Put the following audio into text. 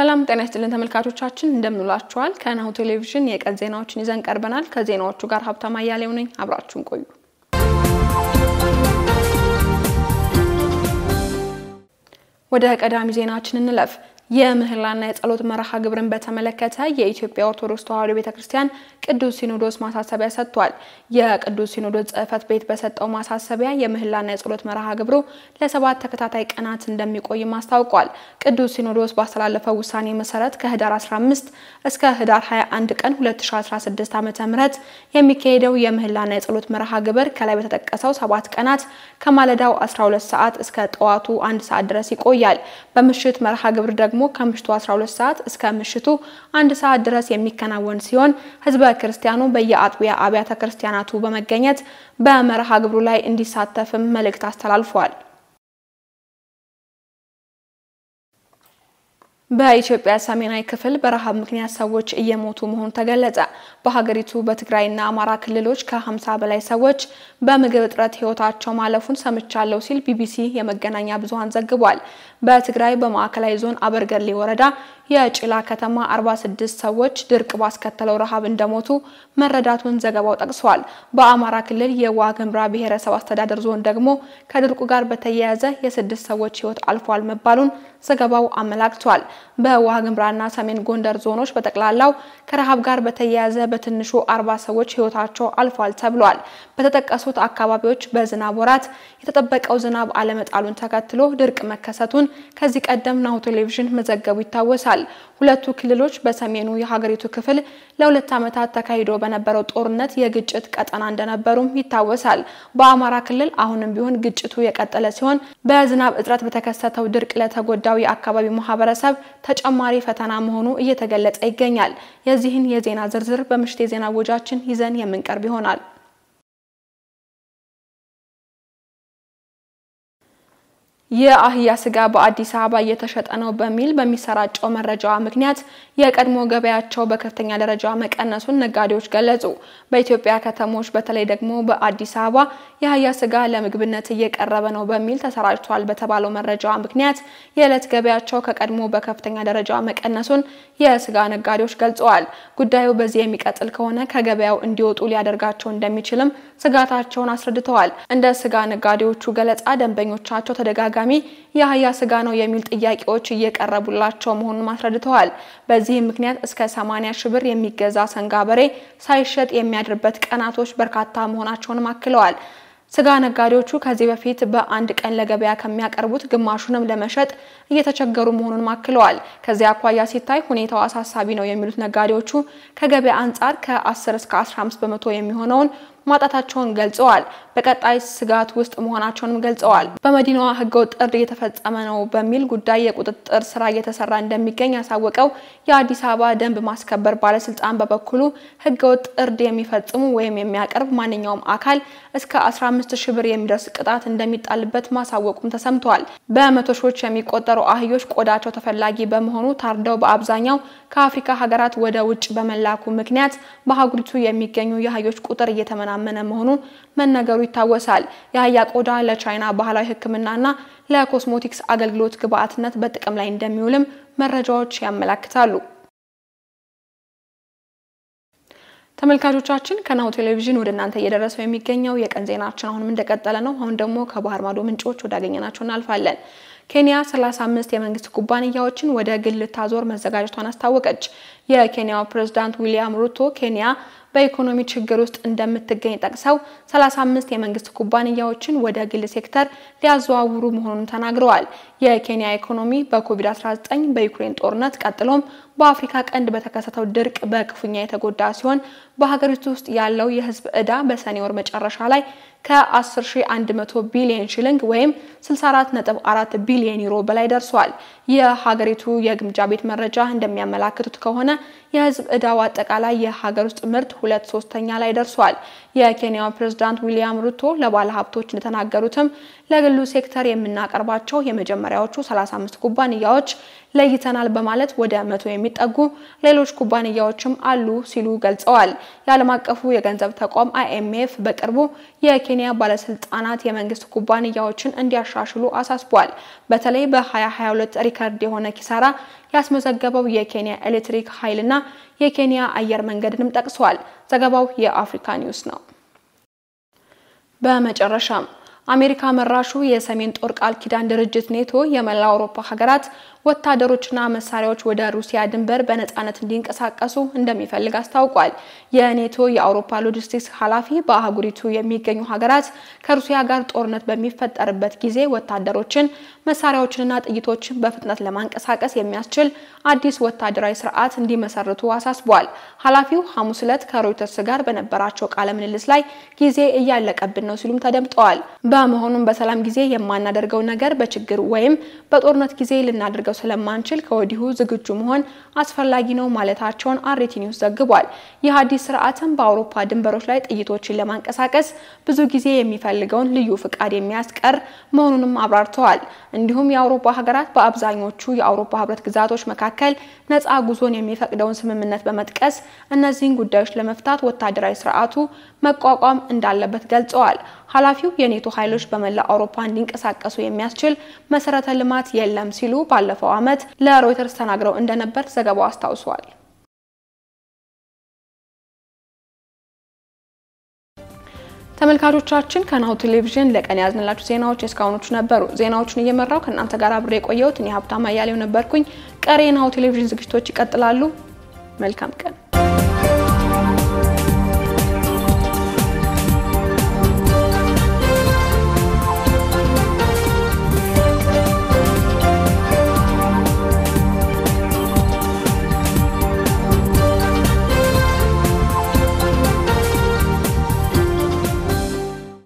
ሰላም ጤና ይስጥልን ተመልካቾቻችን፣ እንደምንውላችኋል። ከናሁ ቴሌቪዥን የቀን ዜናዎችን ይዘን ቀርበናል። ከዜናዎቹ ጋር ሀብታም አያሌው ነኝ። አብራችሁን ቆዩ። ወደ ቀዳሚ ዜናችን እንለፍ። የምህላና የጸሎት መርሃ ግብርን በተመለከተ የኢትዮጵያ ኦርቶዶክስ ተዋሕዶ ቤተክርስቲያን ቅዱስ ሲኖዶስ ማሳሰቢያ ሰጥቷል። የቅዱስ ሲኖዶስ ጽሕፈት ቤት በሰጠው ማሳሰቢያ የምህላና የጸሎት መርሃ ግብሩ ለሰባት ተከታታይ ቀናት እንደሚቆይም አስታውቋል። ቅዱስ ሲኖዶስ ባስተላለፈው ውሳኔ መሰረት ከህዳር 15 እስከ ህዳር 21 ቀን 2016 ዓ.ም የሚካሄደው የምህላና የጸሎት መርሃ ግብር ከላይ በተጠቀሰው ሰባት ቀናት ከማለዳው 12 ሰዓት እስከ ጠዋቱ አንድ ሰዓት ድረስ ይቆያል። በምሽት መርሃ ግብር ደግሞ ከምሽቱ 12 ሰዓት እስከ ምሽቱ አንድ ሰዓት ድረስ የሚከናወን ሲሆን ህዝበ ክርስቲያኑ በየአጥቢያ አብያተ ክርስቲያናቱ በመገኘት በመርሃ ግብሩ ላይ እንዲሳተፍም መልእክት አስተላልፏል። በኢትዮጵያ ሰሜናዊ ክፍል በረሃብ ምክንያት ሰዎች እየሞቱ መሆኑ ተገለጸ። በሀገሪቱ በትግራይና አማራ ክልሎች ከ50 በላይ ሰዎች በምግብ እጥረት ህይወታቸው ማለፉን ሰምቻለሁ ሲል ቢቢሲ የመገናኛ ብዙኃን ዘግቧል። በትግራይ በማዕከላዊ ዞን አበርገሌ ወረዳ የጭላ ከተማ 46 ሰዎች ድርቅ ባስከተለው ረሃብ እንደሞቱ መረዳቱን ዘገባው ጠቅሷል። በአማራ ክልል የዋግምራ ብሔረሰብ አስተዳደር ዞን ደግሞ ከድርቁ ጋር በተያያዘ የስድስት ሰዎች ህይወት አልፏል መባሉን ዘገባው አመላክቷል። በዋግምራና ሰሜን ጎንደር ዞኖች በጠቅላላው ከረሃብ ጋር በተያያዘ በትንሹ አርባ ሰዎች ህይወታቸው አልፏል ተብሏል። በተጠቀሱት አካባቢዎች በዝናብ ወራት የተጠበቀው ዝናብ አለመጣሉን ተከትሎ ድርቅ መከሰቱን ከዚህ ቀደም ናሁ ቴሌቪዥን መዘገቡ ይታወሳል። ሁለቱ ክልሎች በሰሜኑ የሀገሪቱ ክፍል ለሁለት ዓመታት ተካሂዶ በነበረው ጦርነት የግጭት ቀጠና እንደነበሩም ይታወሳል። በአማራ ክልል አሁንም ቢሆን ግጭቱ የቀጠለ ሲሆን በዝናብ እጥረት በተከሰተው ድርቅ ለተጎዳው የአካባቢው ማህበረሰብ ተጨማሪ ፈተና መሆኑ እየተገለጸ ይገኛል። የዚህን የዜና ዝርዝር በምሽት የዜና ወጃችን ይዘን የምንቀርብ ይሆናል። የአህያ ስጋ በአዲስ አበባ እየተሸጠ ነው በሚል በሚሰራጨው መረጃ ምክንያት የቀድሞ ገበያቸው በከፍተኛ ደረጃ መቀነሱን ነጋዴዎች ገለጹ። በኢትዮጵያ ከተሞች በተለይ ደግሞ በአዲስ አበባ የአህያ ስጋ ለምግብነት እየቀረበ ነው በሚል ተሰራጭቷል በተባለው መረጃ ምክንያት የዕለት ገበያቸው ከቀድሞ በከፍተኛ ደረጃ መቀነሱን የስጋ ነጋዴዎች ገልጸዋል። ጉዳዩ በዚህ የሚቀጥል ከሆነ ከገበያው እንዲወጡ ሊያደርጋቸው እንደሚችልም ስጋታቸውን አስረድተዋል። እንደ ስጋ ነጋዴዎቹ ገለጻ ደንበኞቻቸው ተደጋጋሚ የአህያ ስጋ ነው የሚል ጥያቄዎች እየቀረቡላቸው መሆኑን አስረድተዋል። በዚህም ምክንያት እስከ 80 ሺህ ብር የሚገዛ ሰንጋ በሬ ሳይሸጥ የሚያድርበት ቀናቶች በርካታ መሆናቸውንም አክለዋል። ስጋ ነጋዴዎቹ ከዚህ በፊት በአንድ ቀን ለገበያ ከሚያቀርቡት ግማሹንም ለመሸጥ እየተቸገሩ መሆኑን አክለዋል። ከዚህ አኳያ ሲታይ ሁኔታው አሳሳቢ ነው የሚሉት ነጋዴዎቹ ከገበያ አንጻር ከ10 እስከ 15 በመቶ የሚሆነውን ማጣታቸውን ገልጸዋል። በቀጣይ ስጋት ውስጥ መሆናቸውንም ገልጸዋል። በመዲናዋ ህገወጥ እርድ እየተፈጸመ ነው በሚል ጉዳይ የቁጥጥር ስራ እየተሰራ እንደሚገኝ ያሳወቀው የአዲስ አበባ ደንብ ማስከበር ባለስልጣን በበኩሉ ህገወጥ እርድ የሚፈጽሙ ወይም የሚያቀርብ ማንኛውም አካል እስከ 15 ሺህ ብር የሚደርስ ቅጣት እንደሚጣልበት ማሳወቁም ተሰምተዋል። በመቶ ሺዎች የሚቆጠሩ አህዮች ቆዳቸው ተፈላጊ በመሆኑ ታርደው በአብዛኛው ከአፍሪካ ሀገራት ወደ ውጭ በመላኩ ምክንያት በአህጉሪቱ የሚገኙ የአህዮች ቁጥር እየተመናመነ መሆኑን መነገሩ ይታወሳል። የአህያ ቆዳ ለቻይና ባህላዊ ሕክምናና ለኮስሞቲክስ አገልግሎት ግብዓትነት በጥቅም ላይ እንደሚውልም መረጃዎች ያመላክታሉ። ተመልካቾቻችን ከናሁ ቴሌቪዥን ወደ እናንተ እየደረሰው የሚገኘው የቀን ዜናችን አሁንም እንደቀጠለ ነው። አሁን ደግሞ ከባህር ማዶ ምንጮች ወዳገኘናቸው እናልፋለን። ኬንያ 35 የመንግስት ኩባንያዎችን ወደ ግል ልታዞር መዘጋጀቷን አስታወቀች። የኬንያው ፕሬዝዳንት ዊሊያም ሩቶ ኬንያ በኢኮኖሚ ችግር ውስጥ እንደምትገኝ ጠቅሰው 35 የመንግስት ኩባንያዎችን ወደ ግል ሴክተር ሊያዘዋውሩ መሆኑን ተናግረዋል። የኬንያ ኢኮኖሚ በኮቪድ-19 በዩክሬን ጦርነት ቀጥሎም በአፍሪካ ቀንድ በተከሰተው ድርቅ በክፉኛ የተጎዳ ሲሆን በሀገሪቱ ውስጥ ያለው የህዝብ ዕዳ በሰኔ ወር መጨረሻ ላይ ከ10100 ቢሊዮን ሽልንግ ወይም 64.4 ቢሊዮን ዩሮ በላይ ደርሷል። የሀገሪቱ የግምጃ ቤት መረጃ እንደሚያመላክቱት ከሆነ የህዝብ ዕዳው አጠቃላይ የሀገር ውስጥ ምርት ሁለት ሶስተኛ ላይ ደርሷል። የኬንያው ፕሬዝዳንት ዊሊያም ሩቶ ለባለ ሀብቶች እንደተናገሩትም ለግሉ ሴክተር የምናቀርባቸው የመጀመሪያዎቹ 35 ኩባንያዎች ለይተናል በማለት ወደ መቶ የሚጠጉ ሌሎች ኩባንያዎችም አሉ ሲሉ ገልጸዋል። የዓለም አቀፉ የገንዘብ ተቋም አይኤምኤፍ በቅርቡ የኬንያ ባለስልጣናት የመንግስት ኩባንያዎችን እንዲያሻሽሉ አሳስቧል። በተለይ በ2022 ሪከርድ የሆነ ኪሳራ ያስመዘገበው የኬንያ ኤሌክትሪክ ኃይልና የኬንያ አየር መንገድንም ጠቅሷል። ዘገባው የአፍሪካ ኒውስ ነው። በመጨረሻም አሜሪካ መራሹ የሰሜን ጦር ቃል ኪዳን ድርጅት ኔቶ የመላ አውሮፓ ሀገራት ወታደሮችና መሳሪያዎች ወደ ሩሲያ ድንበር በነጻነት እንዲንቀሳቀሱ እንደሚፈልግ አስታውቋል። የኔቶ የአውሮፓ ሎጂስቲክስ ኃላፊ በአህጉሪቱ የሚገኙ ሀገራት ከሩሲያ ጋር ጦርነት በሚፈጠርበት ጊዜ ወታደሮችን፣ መሳሪያዎችንና ጥይቶችን በፍጥነት ለማንቀሳቀስ የሚያስችል አዲስ ወታደራዊ ስርዓት እንዲመሰርቱ አሳስቧል። ኃላፊው ሐሙስ ዕለት ከሮይተርስ ጋር በነበራቸው ቃለ ምልልስ ላይ ጊዜ እያለቀብን ነው ሲሉም ተደምጠዋል። በመሆኑም በሰላም ጊዜ የማናደርገው ነገር በችግር ወይም በጦርነት ጊዜ ልናደርገው ስለማንችል ከወዲሁ ዝግጁ መሆን አስፈላጊ ነው ማለታቸውን አሬቲ ኒውስ ዘግቧል። ይህ አዲስ ስርዓትም በአውሮፓ ድንበሮች ላይ ጥይቶችን ለማንቀሳቀስ ብዙ ጊዜ የሚፈልገውን ልዩ ፍቃድ የሚያስቀር መሆኑንም አብራርተዋል። እንዲሁም የአውሮፓ ሀገራት በአብዛኞቹ የአውሮፓ ህብረት ግዛቶች መካከል ነፃ ጉዞን የሚፈቅደውን ስምምነት በመጥቀስ እነዚህን ጉዳዮች ለመፍታት ወታደራዊ ስርዓቱ መቋቋም እንዳለበት ገልጸዋል። ኃላፊው የኔቶ ኃይሎች በመላ አውሮፓ እንዲንቀሳቀሱ የሚያስችል መሰረተ ልማት የለም ሲሉ ባለፈው ዓመት ለሮይተርስ ተናግረው እንደነበር ዘገባው አስታውሷል። ተመልካቾቻችን ከናሁ ቴሌቪዥን ለቀን ያዝንላችሁ ዜናዎች እስካሁኖቹ ነበሩ። ዜናዎቹን እየመራው ከእናንተ ጋር አብሬ የቆየሁት እኔ ሀብታማ እያሌው ነበርኩኝ። ቀሪ የናሁ ቴሌቪዥን ዝግጅቶች ይቀጥላሉ። መልካም ቀን